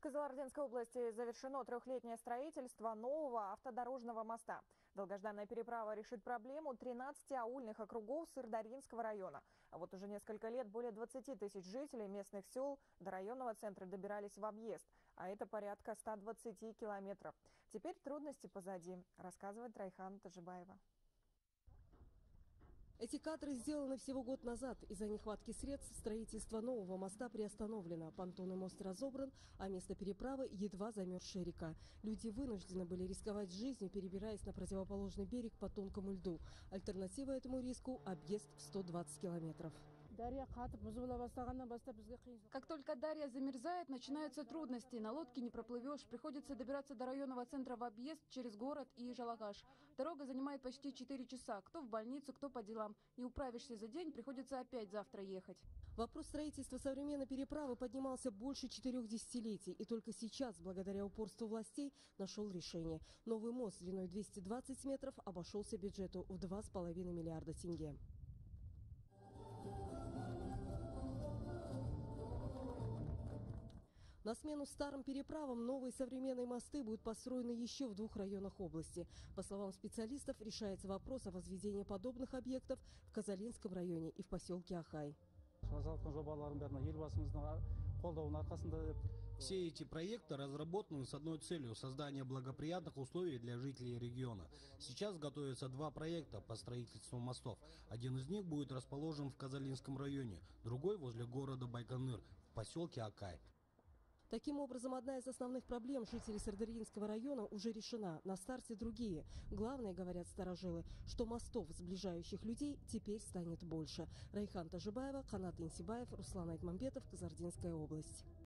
В Кызылординской области завершено трехлетнее строительство нового автодорожного моста. Долгожданная переправа решит проблему 13 аульных округов Сырдаринского района. А вот уже несколько лет более 20 тысяч жителей местных сел до районного центра добирались в объезд, а это порядка 120 километров. Теперь трудности позади, рассказывает Райхан Тажибаева. Эти кадры сделаны всего год назад. Из-за нехватки средств строительство нового моста приостановлено. Понтонный мост разобран, а место переправы едва замерзшая река. Люди вынуждены были рисковать жизнью, перебираясь на противоположный берег по тонкому льду. Альтернатива этому риску – объезд в 120 километров. Как только Дарья замерзает, начинаются трудности. На лодке не проплывешь. Приходится добираться до районного центра в объезд через город и Жалагаш. Дорога занимает почти 4 часа. Кто в больницу, кто по делам. Не управишься за день, приходится опять завтра ехать. Вопрос строительства современной переправы поднимался больше четырех десятилетий. И только сейчас, благодаря упорству властей, нашел решение. Новый мост длиной 220 метров обошелся бюджету в 2,5 миллиарда тенге. На смену старым переправам новые современные мосты будут построены еще в двух районах области. По словам специалистов, решается вопрос о возведении подобных объектов в Казалинском районе и в поселке Ахай. Все эти проекты разработаны с одной целью – создания благоприятных условий для жителей региона. Сейчас готовятся два проекта по строительству мостов. Один из них будет расположен в Казалинском районе, другой – возле города Байконур, в поселке Акай. Таким образом, одна из основных проблем жителей Сардаринского района уже решена. На старте другие. Главное, говорят старожилы, что мостов, сближающих людей, теперь станет больше. Райхан Тажибаева, Канат Инсибаев, Руслан Айтмамбетов, Казардинская область.